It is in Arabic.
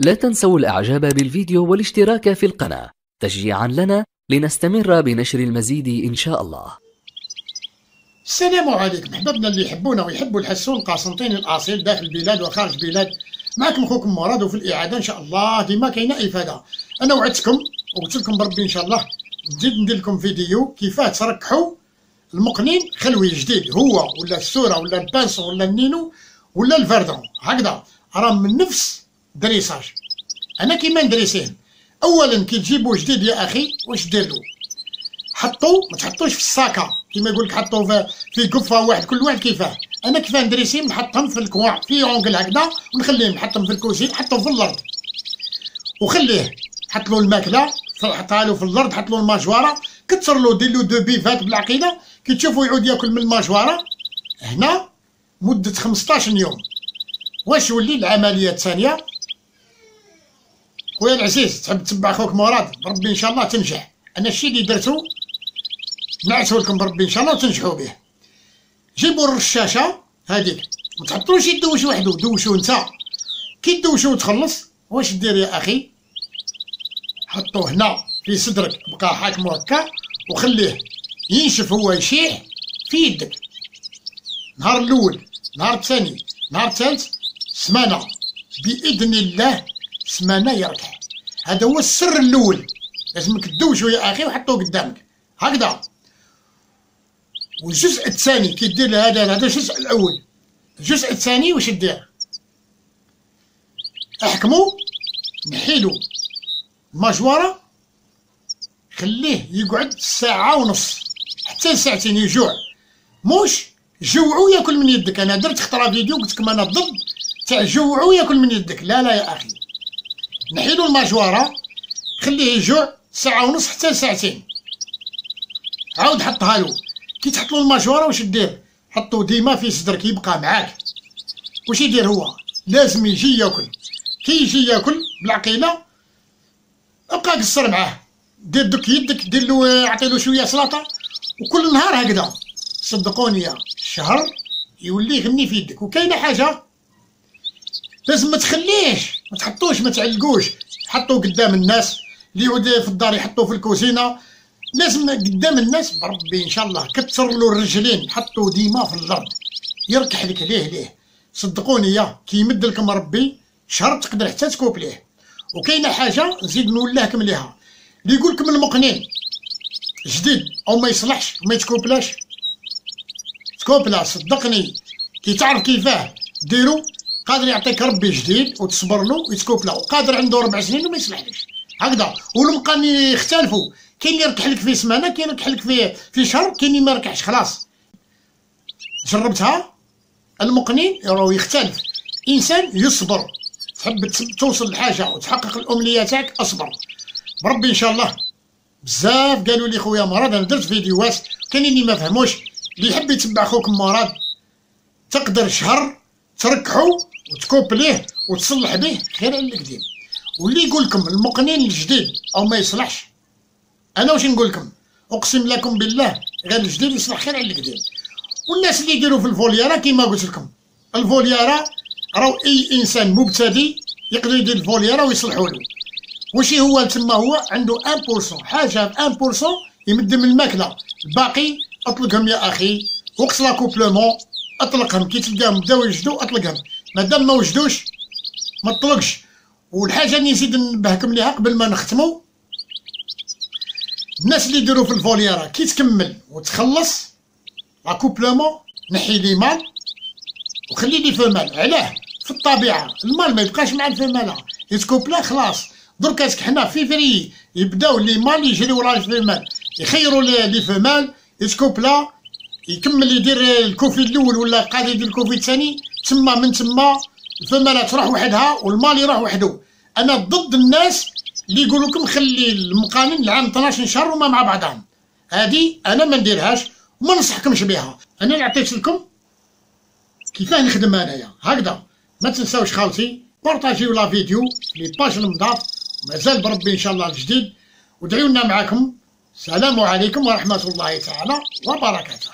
لا تنسوا الإعجاب بالفيديو والاشتراك في القناة تشجيعا لنا لنستمر بنشر المزيد إن شاء الله. السلام عليكم. أحبابنا اللي يحبونا ويحبوا الحسون القسنطيني الأصيل داخل البلاد وخارج البلاد. معكم أخوكم مراد وفي الإعادة إن شاء الله. ديما كاينة افاده أنا وعدتكم وقلت لكم بربي إن شاء الله نزيد ندير لكم فيديو كيفاه تركحوا المقنين خلوي جديد هو ولا السورة ولا ال pinson ولا النينو ولا الفردون. هكذا. راه من نفس دريساج. أنا كيما ندريسيه اولا كي تجيبو جديد يا أخي واش دير له حطو ما تحطوش في الساكا. كيما يقول لك حطو في, في قفه واحد كل واحد كيفاه. أنا كيفاه ندريسي نحطهم في الكوع في أونكل هكذا ونخليهم نحطهم في الكوزين حطهم في الأرض. وخليه حط له الماكلة حطها له في الأرض حط له الماجوارة كثر له دير له دو بيفات بالعقيدة كي تشوفو يعود ياكل من الماجوارة. هنا مدة 15 يوم. واش يولي العملية الثانية؟ خويا العزيز تحب تتبع خوك مراد؟ بربي إن شاء الله تنجح. أنا الشيء اللي درتو نعسو لكم بربي إن شاء الله وتنجحوا به. جيبوا الرشاشة هذيك ما تحطوش يدوش وحده دوشو أنت. كي دوشو وتخلص واش دير يا أخي؟ حطوه هنا في صدرك بقى حاكمو هكا وخليه ينشف هو يشيح في يدك. نهار الأول نهار الثاني نهار الثالث سمانة. بإذن الله سمانه يركح هذا هو السر الأول. لازمك تدوشو يا أخي وحطوه قدامك. هكذا. والجزء الثاني كي دير هذا هذا الجزء الأول. الجزء الثاني واش دير احكمو نحيلو المجوره خليه يقعد ساعة ونص. حتى ساعتين يجوع. موش؟ جوعو ياكل من يدك. أنا درت خطرة فيديو قلت لكم أنا ضد. تاع جوعو ياكل من يدك. لا لا يا أخي. نحيلو المجوره خليه يجوع ساعة ونص حتى ساعتين. عاود حطها له. كي تحط له الماجوره واش دير؟ حطو ديما في صدرك يبقى معاك. واش يدير هو؟ لازم يجي ياكل. كي يجي ياكل بالعقيله ابقى قصر معاه. دير دوك يدك دير له عطي له شوية سلطة وكل نهار هكذا. صدقوني شهر يولي يغني في يدك. وكاينة حاجة؟ لازم ما ما تحطوش ما تعلقوش. حطوه قدام الناس اللي يعود في الدار يحطوه في الكوزينه لازم قدام الناس بربي إن شاء الله كتر له الرجلين. حطوا ديما في الأرض. يركح لك ليه ليه؟ صدقوني يا كي يمد لكم ربي شهر تقدر حتى تكوب ليه. وكاينة حاجة نزيد نقول لكم ليها. اللي يقول لكم المقنين جديد أو ما يصلحش وما يتكوبلاش. تكوبلا صدقني. كي تعرف كيفاه. ديرو. قادر يعطيك ربي جديد وتصبر له ويتكوبلا وقادر عنده ربع سنين وما يصلحليش هكذا. والمقاني يختلفوا. كاين اللي يركح لك في سمانة كاين يركح لك في في شهر كاين اللي ما يركحش. خلاص. جربتها؟ المقنين راهو يختلف. إنسان يصبر. تحب توصل لحاجة وتحقق الامنيه تاعك أصبر. بربي إن شاء الله. بزاف قالوا لي خويا مراد أنا درت فيديوهات. كاينين اللي ما فهموش. اللي يحب يتبع خوكم مراد تقدر شهر تركحو وتكوبليه وتصلح به خير على القديم واللي يقول لكم المقنين الجديد أو ما يصلحش أنا واش نقول لكم؟ أقسم لكم بالله غير الجديد يصلح خير على القديم والناس اللي يديروا في الفوليارا كيما قلت لكم. الفوليارا راهو أي إنسان مبتدئ يقدر يدير الفوليارا ويصلحوا له. واش هو؟ تما هو عنده 1% حاجة 1% يمد من الماكلة. الباقي أطلقهم يا أخي. وقت l'accouplement أطلقهم. كي تلقاهم بداو يوجدوا أطلقهم. مادام ما وجدوش ما تطلقش والحاجة اللي نزيد نبهكم ليها قبل ما نختموا الناس اللي يديروا في الفوليرا كي تكمل وتخلص accouplement نحي les mâles وخلي les femelles علاه في الطبيعة ال mâle ما يبقاش مع الفمالة. يتكوبلا خلاص. درك حنا في فري يبداو les mâles يجريو ورا ال femelles يخيروا les femelles يتكوبلا يكمل يدير ال couvée الأول ولا قاعد يدير ال couvée الثاني. تما من تما الفماله تروح وحدها وال mâle يروح وحده. أنا ضد الناس اللي يقول لكم خلي المقانن العام 12 شهر وما مع بعضهم. هذه أنا ما نديرهاش وما ننصحكمش بها. أنا اللي عطيت لكم كيفاه نخدم أنايا. هكذا. ما تنساوش خاوتي بارطاجيو لا فيديو لي باج المضاف مازال بربي إن شاء الله الجديد. ودعيونا معاكم. السلام عليكم ورحمة الله تعالى وبركاته.